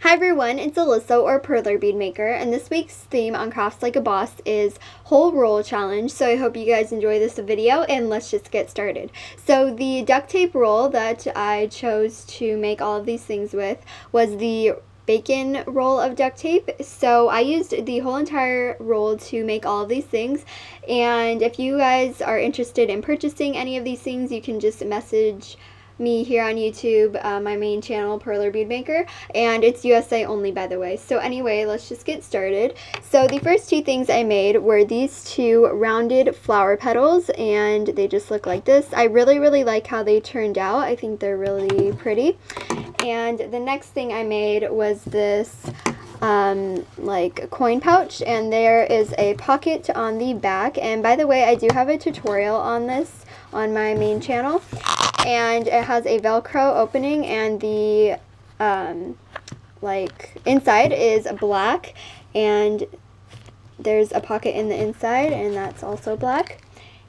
Hi everyone, it's Alyssa or Perler Bead Maker, and this week's theme on Crafts Like a Boss is Whole Roll Challenge, so I hope you guys enjoy this video, and let's just get started. So the duct tape roll that I chose to make all of these things with was the bacon roll of duct tape. So I used the whole entire roll to make all of these things. And if you guys are interested in purchasing any of these things, you can just message me here on YouTube, uh, my main channel, Perler Bead Maker, and it's USA only, by the way. So anyway, let's just get started. So the first two things I made were these two rounded flower petals, and they just look like this. I really, really like how they turned out. I think they're really pretty. And the next thing I made was this um, like coin pouch and there is a pocket on the back and by the way I do have a tutorial on this on my main channel and it has a velcro opening and the um, like inside is black and there's a pocket in the inside and that's also black.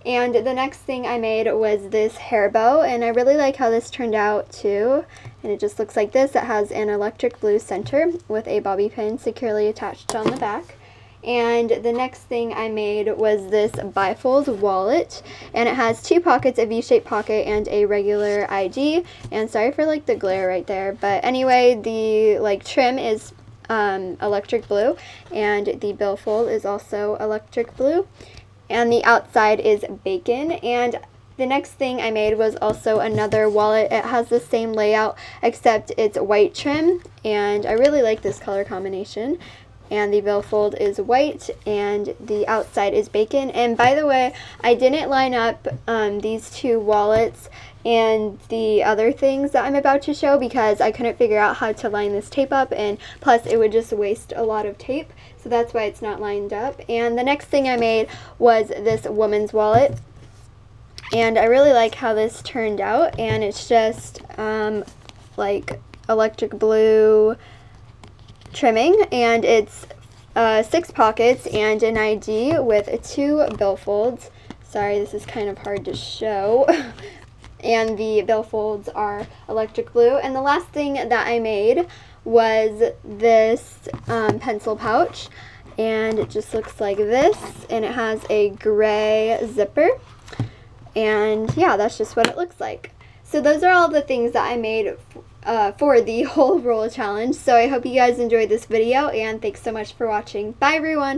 And the next thing I made was this hair bow and I really like how this turned out too. And it just looks like this. It has an electric blue center with a bobby pin securely attached on the back and the next thing I made was this bifold wallet. And it has two pockets, a V-shaped pocket and a regular ID. And sorry for like the glare right there. But anyway, the like trim is um, electric blue. And the billfold is also electric blue. And the outside is bacon. And the next thing I made was also another wallet. It has the same layout except it's white trim and I really like this color combination and the billfold is white and the outside is bacon. And by the way I didn't line up um, these two wallets and the other things that I'm about to show because I couldn't figure out how to line this tape up and plus it would just waste a lot of tape so that's why it's not lined up. And the next thing I made was this woman's wallet and I really like how this turned out and it's just um, like electric blue trimming and it's uh, six pockets and an ID with two billfolds. Sorry, this is kind of hard to show. and the billfolds are electric blue. And the last thing that I made was this um, pencil pouch. And it just looks like this. And it has a gray zipper. And yeah, that's just what it looks like. So those are all the things that I made uh, for the whole roll challenge. So I hope you guys enjoyed this video and thanks so much for watching. Bye everyone!